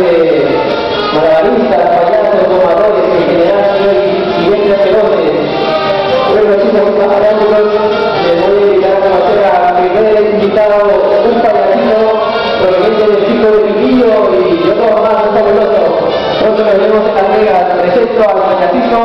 de malabaristas, payasos, tomadores, en general, soy Silvestre Pelote. Bueno, chicos y fanáticos, les voy a invitar a conocer a mi primer invitado, un payasito proveniente del chico de Piquillo y otros más fabulosos. Pronto nos vemos en Las Vegas. Presento al payasito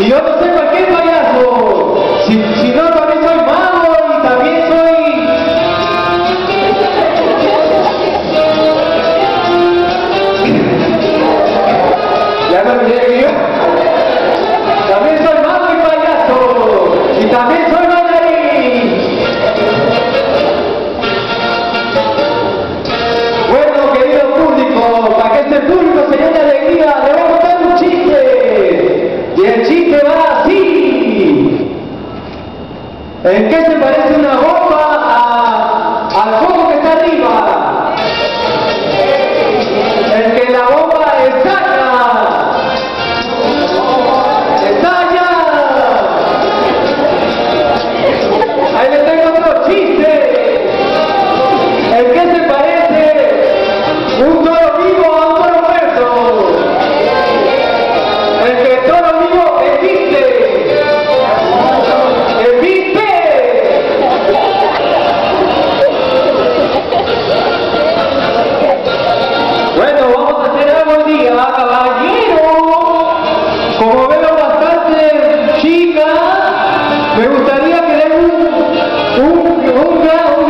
Y yo no sé para qué payaso. ¿En qué se parece una Me gustaría que den un, un, un, un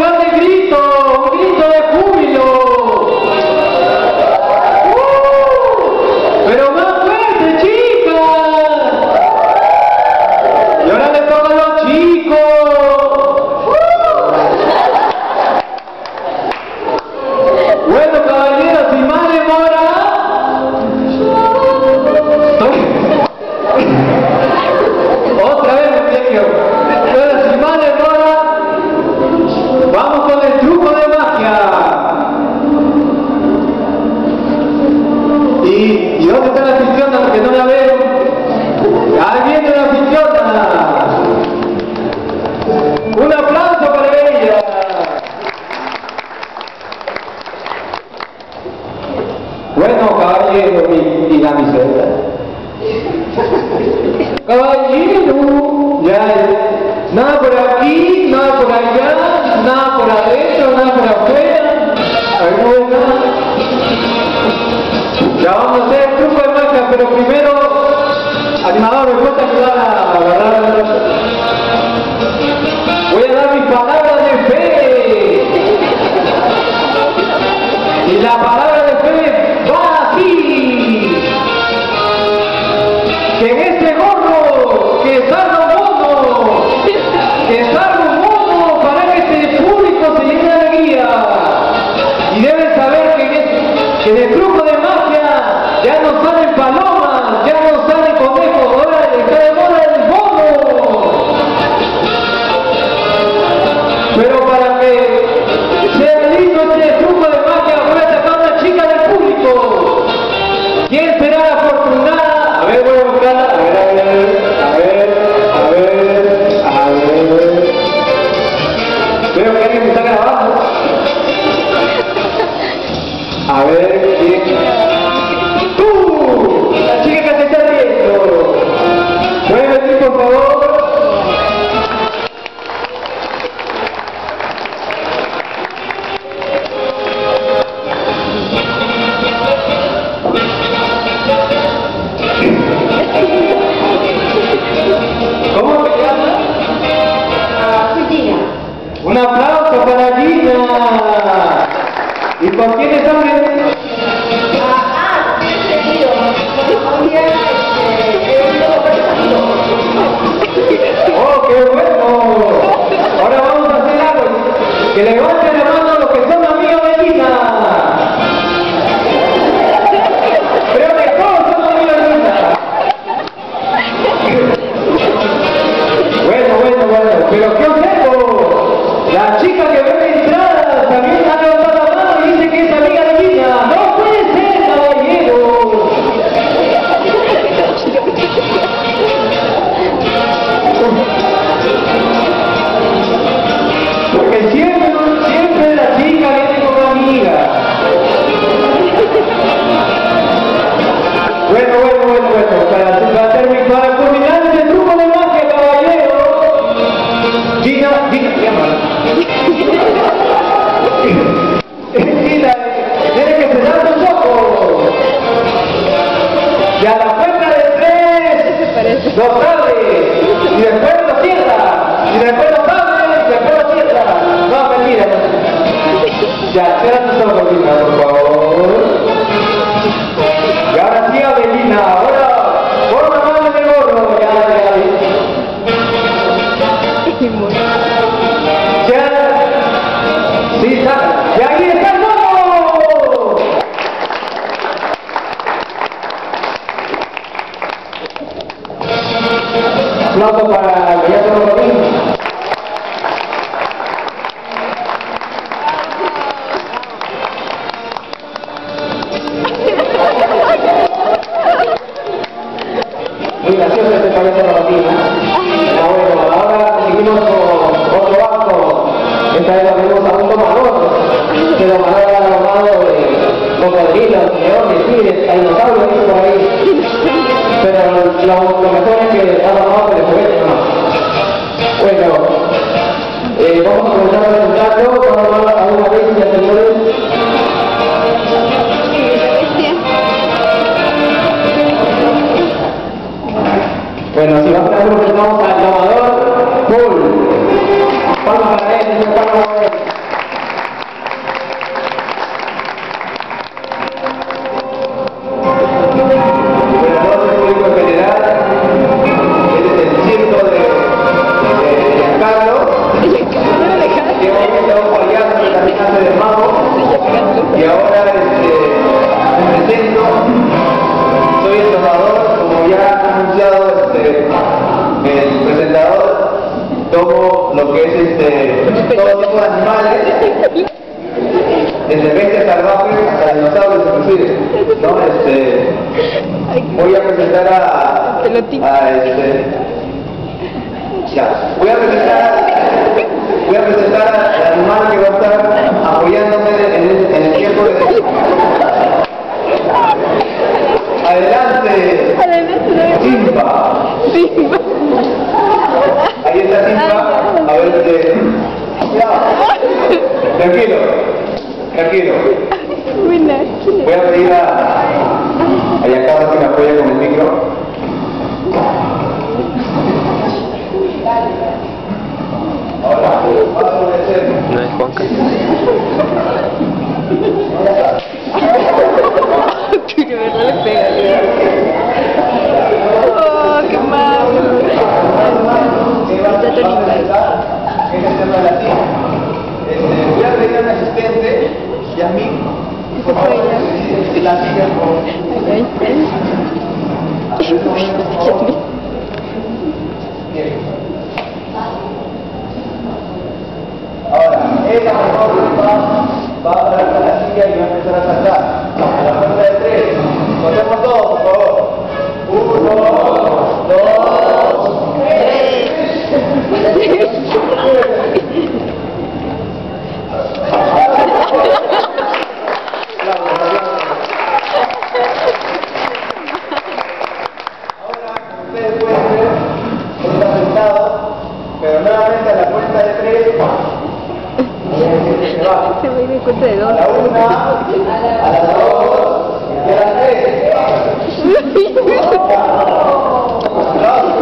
Bueno, caballero, mi dinamizadora. caballero, ya es. Nada por aquí, nada por allá, nada por adentro, nada por afuera. ¿Alguna? Ya vamos a hacer truco de marca, pero primero, animador, me cuesta ayudar a agarrar el. ver, La chica que se está riendo. Muévete, por favor. ¿Cómo te llamas? Gina. Un aplauso para Gina. ¿Y por quién es hombre? Ah, ¡Oh, qué bueno! Ahora vamos a hacer algo. Que levanten la mano los que son amigos de Lina. Jajal sebagai hamba Mejor es que ha este, todo tipo de animales desde bestias salvajes hasta dinosaurios inclusive, ¿no? Este, voy a presentar a, a este, ya, voy a presentar, voy a presentar al animal que va a estar apoyándome en el, en el tiempo de, adelante, Simba, ahí está Simba, a ver, este, ya, tranquilo, tranquilo. Voy a pedir a, a Giancarlo que me apoye con el micro. Ahora, va a obedecer. No es Juanca. Que verlo le pega. Oh, qué malo. ¿Qué va a Está tan. Este, Voy a pedir a mi asistente y a mí, por favor, si la silla con... Está. Bien. Ahora, ella mejor va, va a parar la silla y va a empezar a saltar. A la cuenta de tres. Contemos todos, por favor. Uno, dos, Ahora, ustedes pueden ver, pero nuevamente a la cuenta de tres, se va. Se me di cuenta de A dónde. la una, a las dos y a las tres. A a.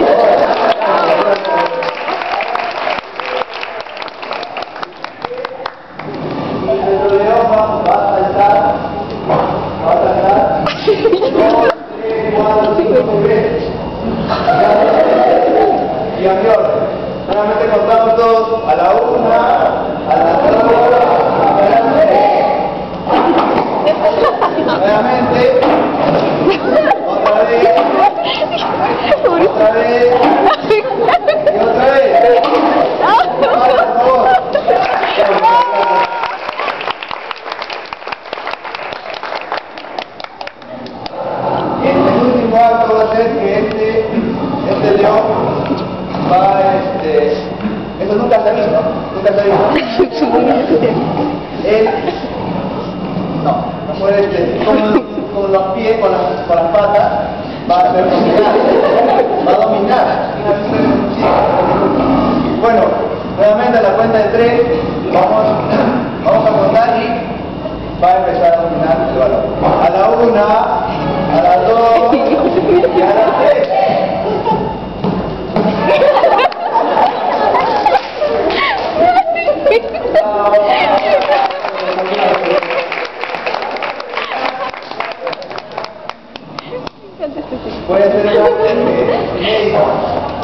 Dos. Nuevamente contamos todos a la una, a las dos, a las tres. Nuevamente. Otra vez. Otra vez. Y otra vez. Por favor. El último acto va a ser que este, este león va, este, eso nunca se ha no, no puede, con, con los pies, con las, con las patas, va a ser dominar, va a dominar. Bueno, nuevamente a la cuenta de tres, vamos, vamos a contar y va a empezar a dominar el balón. A la una, a las dos y a las tres. Voy a hacer el médico.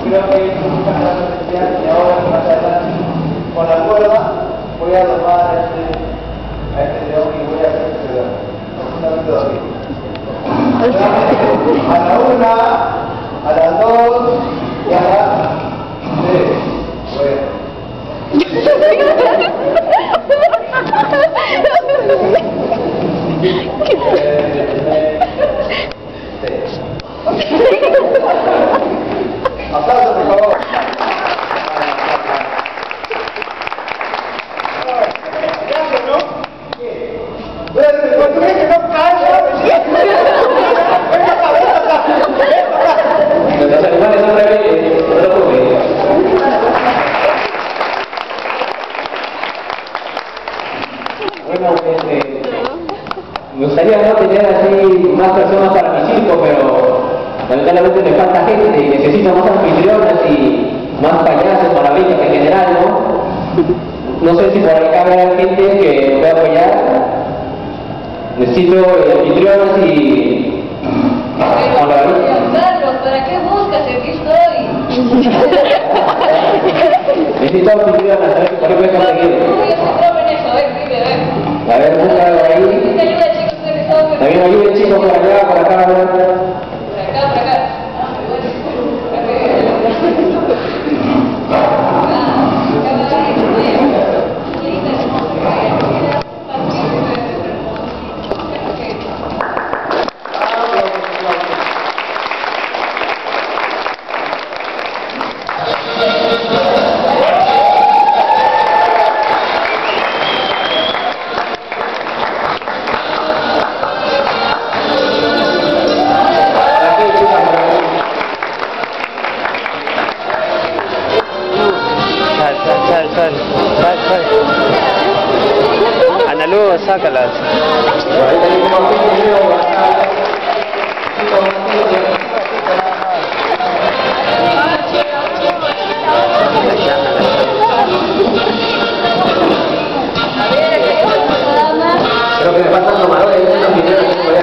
Creo que es un caso especial y ahora más adelante con la cuerda voy a tomar este, a este león y voy a hacer el A la una, a las dos y a las tres. Bueno. Aplausos, Me gustaría no tener así más personas para mi circo, pero lamentablemente me falta gente y necesito más anfitrionas y más payasos para Villa en general, ¿no? No sé si por acá habrá gente que me pueda apoyar. Necesito eh, anfitrionas y... ¿para qué buscas? Aquí estoy. Necesito anfitrionas, ver por qué puedes conseguir. A ver, búscalo ahí. También ayude chicos por allá, por acá. Por acá, ¿no? Anfitrionas.